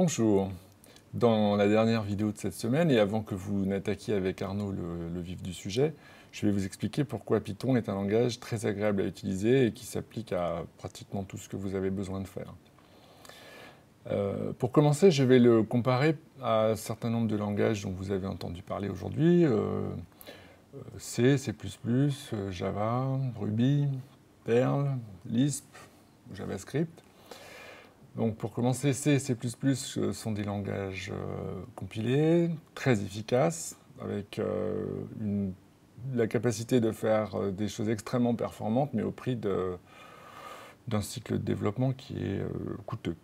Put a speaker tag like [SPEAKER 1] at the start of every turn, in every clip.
[SPEAKER 1] Bonjour. Dans la dernière vidéo de cette semaine, et avant que vous n'attaquiez avec Arnaud le, vif du sujet, je vais vous expliquer pourquoi Python est un langage très agréable à utiliser et qui s'applique à pratiquement tout ce que vous avez besoin de faire. Euh, pour commencer, je vais le comparer à un certain nombre de langages dont vous avez entendu parler aujourd'hui. Euh, C, C++, Java, Ruby, Perl, Lisp, JavaScript. Donc pour commencer, C et C++ sont des langages euh, compilés, très efficaces, avec euh, la capacité de faire euh, des choses extrêmement performantes, mais au prix d'un cycle de développement qui est coûteux.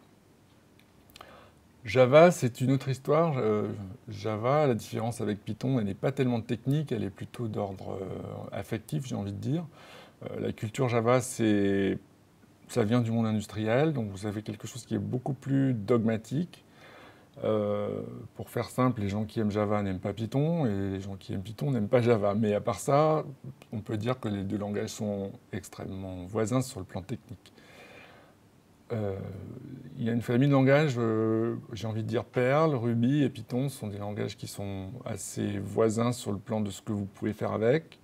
[SPEAKER 1] Java, c'est une autre histoire. Java, la différence avec Python, elle n'est pas tellement technique, elle est plutôt d'ordre affectif, j'ai envie de dire. la culture Java, c'est ça vient du monde industriel, donc vous avez quelque chose qui est beaucoup plus dogmatique. Euh, pour faire simple, les gens qui aiment Java n'aiment pas Python et les gens qui aiment Python n'aiment pas Java. Mais à part ça, on peut dire que les deux langages sont extrêmement voisins sur le plan technique. Euh, il y a une famille de langages, euh, j'ai envie de dire Perl, Ruby et Python sont des langages qui sont assez voisins sur le plan de ce que vous pouvez faire avec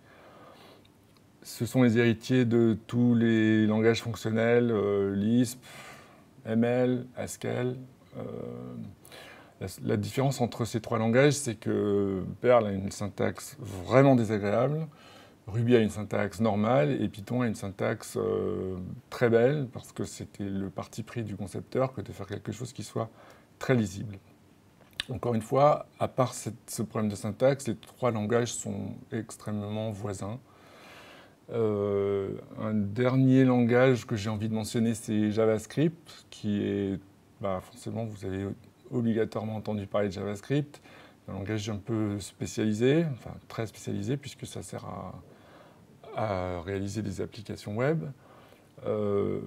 [SPEAKER 1] ce sont les héritiers de tous les langages fonctionnels, euh, Lisp, ML, Haskell. Euh, la, différence entre ces trois langages, c'est que Perl a une syntaxe vraiment désagréable, Ruby a une syntaxe normale et Python a une syntaxe euh, très belle parce que c'était le parti pris du concepteur que de faire quelque chose qui soit très lisible. Encore une fois, à part ce problème de syntaxe, les trois langages sont extrêmement voisins. Euh, un dernier langage que j'ai envie de mentionner, c'est JavaScript, qui est, bah, forcément, vous avez obligatoirement entendu parler de JavaScript, un langage un peu spécialisé, enfin très spécialisé, puisque ça sert à, réaliser des applications web. Euh,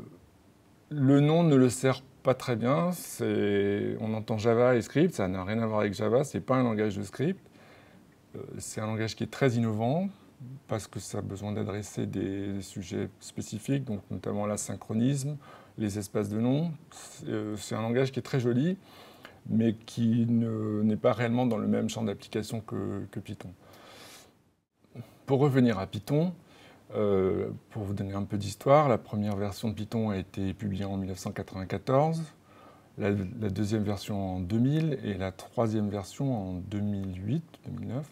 [SPEAKER 1] le nom ne le sert pas très bien. On entend Java et script, ça n'a rien à voir avec Java, c'est pas un langage de script. Euh, c'est un langage qui est très innovant, parce que ça a besoin d'adresser des, sujets spécifiques, donc notamment l'asynchronisme, les espaces de nom. Euh, c'est un langage qui est très joli, mais qui n'est pas réellement dans le même champ d'application que, Python. Pour revenir à Python, euh, pour vous donner un peu d'histoire, la première version de Python a été publiée en 1994, la, la, deuxième version en 2000 et la troisième version en 2008-2009.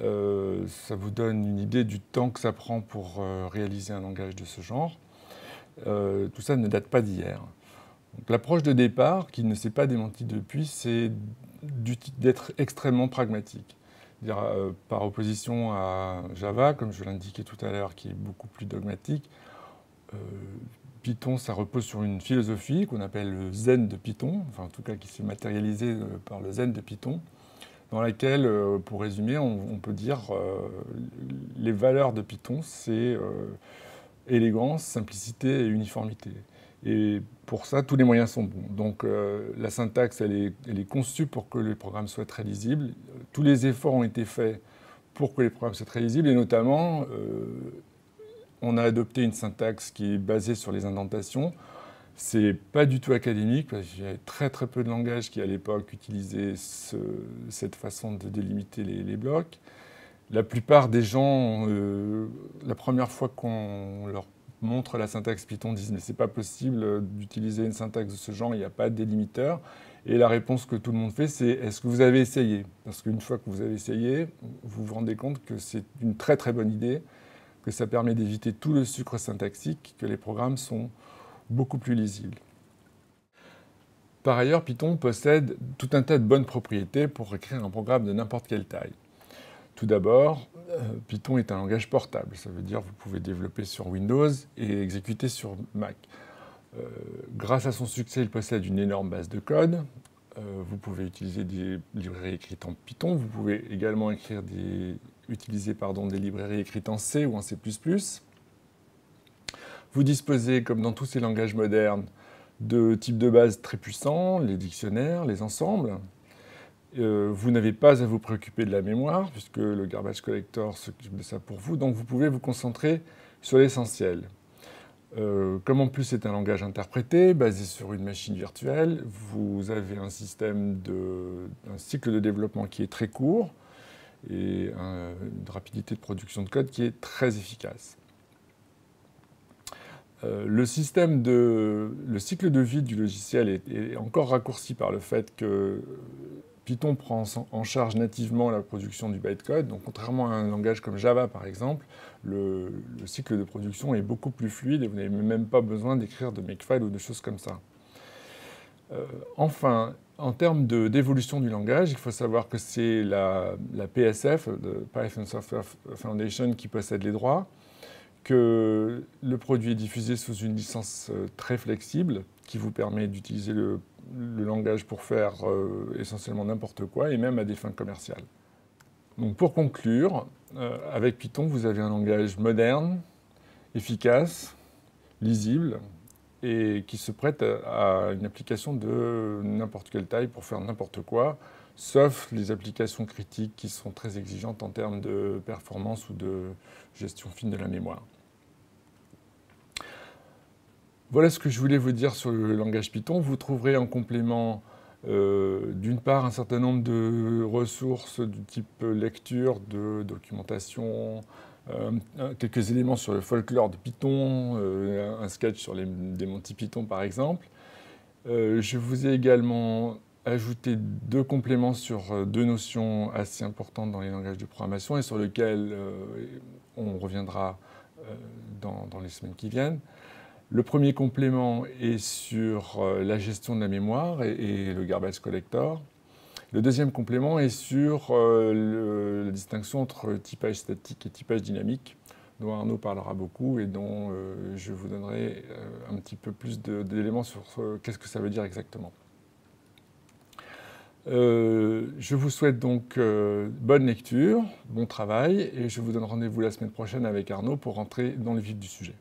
[SPEAKER 1] Euh, ça vous donne une idée du temps que ça prend pour euh, réaliser un langage de ce genre. Euh, tout ça ne date pas d'hier. L'approche de départ, qui ne s'est pas démentie depuis, c'est d'être extrêmement pragmatique. par opposition à Java, comme je l'indiquais tout à l'heure, qui est beaucoup plus dogmatique, Python, ça repose sur une philosophie qu'on appelle le zen de Python, enfin en tout cas qui s'est matérialisée par le zen de Python, dans laquelle, euh, pour résumer, on, peut dire euh, les valeurs de Python, c'est euh, élégance, simplicité et uniformité. Et pour ça, tous les moyens sont bons. Donc la syntaxe, elle est, elle est, conçue pour que les programmes soient très lisibles. Tous les efforts ont été faits pour que les programmes soient très lisibles, et notamment, on a adopté une syntaxe qui est basée sur les indentations. C'est pas du tout académique, parce qu'il y avait très très peu de langages qui à l'époque utilisaient cette façon de délimiter les, blocs. La plupart des gens, euh, la première fois qu'on leur montre la syntaxe Python, disent mais c'est pas possible d'utiliser une syntaxe de ce genre, il n'y a pas de délimiteur. Et la réponse que tout le monde fait, c'est est-ce que vous avez essayé? Parce qu'une fois que vous avez essayé, vous vous rendez compte que c'est une très très bonne idée, que ça permet d'éviter tout le sucre syntaxique, que les programmes sont beaucoup plus lisible. Par ailleurs, Python possède tout un tas de bonnes propriétés pour écrire un programme de n'importe quelle taille. Tout d'abord, euh, Python est un langage portable. Ça veut dire que vous pouvez développer sur Windows et exécuter sur Mac. Euh, grâce à son succès, il possède une énorme base de code. Euh, vous pouvez utiliser des librairies écrites en Python. Vous pouvez également écrire des, utiliser pardon, des librairies écrites en C ou en C++. Vous disposez, comme dans tous ces langages modernes, de types de base très puissants, les dictionnaires, les ensembles. Euh, vous n'avez pas à vous préoccuper de la mémoire, puisque le garbage collector s'occupe de ça pour vous, donc vous pouvez vous concentrer sur l'essentiel. Euh, comme en plus c'est un langage interprété, basé sur une machine virtuelle, vous avez un système de, un cycle de développement qui est très court et une rapidité de production de code qui est très efficace. Euh, le cycle de vie du logiciel est, encore raccourci par le fait que Python prend en charge nativement la production du bytecode. Donc, contrairement à un langage comme Java, par exemple, le, cycle de production est beaucoup plus fluide et vous n'avez même pas besoin d'écrire de makefile ou de choses comme ça. Euh, enfin, en termes d'évolution du langage, il faut savoir que c'est la, la, PSF, de Python Software Foundation, qui possède les droits que le produit est diffusé sous une licence euh, très flexible qui vous permet d'utiliser le, langage pour faire euh, essentiellement n'importe quoi et même à des fins commerciales. Donc pour conclure, euh, avec Python, vous avez un langage moderne, efficace, lisible et qui se prête à une application de n'importe quelle taille pour faire n'importe quoi, sauf les applications critiques qui sont très exigeantes en termes de performance ou de gestion fine de la mémoire. Voilà ce que je voulais vous dire sur le langage Python. Vous trouverez en complément euh, d'une part un certain nombre de ressources du type lecture, de documentation, euh, quelques éléments sur le folklore de Python, euh, un sketch sur les, des Monty Python par exemple. je vous ai également ajouté deux compléments sur deux notions assez importantes dans les langages de programmation et sur lesquelles on reviendra dans, les semaines qui viennent. Le premier complément est sur euh, la gestion de la mémoire et, le garbage collector. Le deuxième complément est sur euh, la distinction entre typage statique et typage dynamique, dont Arnaud parlera beaucoup et dont euh, je vous donnerai un petit peu plus d'éléments sur qu'est-ce que ça veut dire exactement. Je vous souhaite donc bonne lecture, bon travail, et je vous donne rendez-vous la semaine prochaine avec Arnaud pour rentrer dans le vif du sujet.